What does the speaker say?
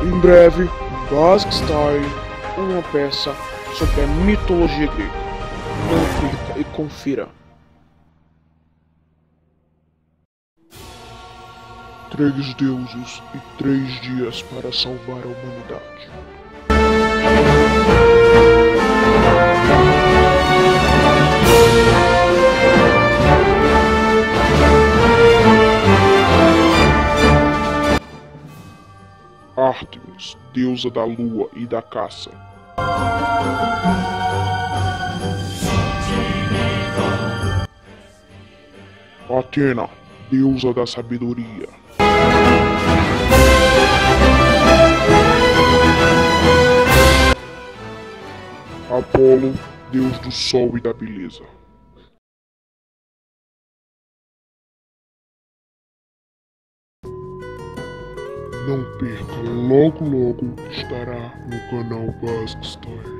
Em breve, Basic Style, uma peça sobre a mitologia grega. Não perca e confira. Três deuses e três dias para salvar a humanidade. Artemis, deusa da lua e da caça. Atena, deusa da sabedoria. Apolo, deus do sol e da beleza. Não perca, logo logo estará no canal Basic Style.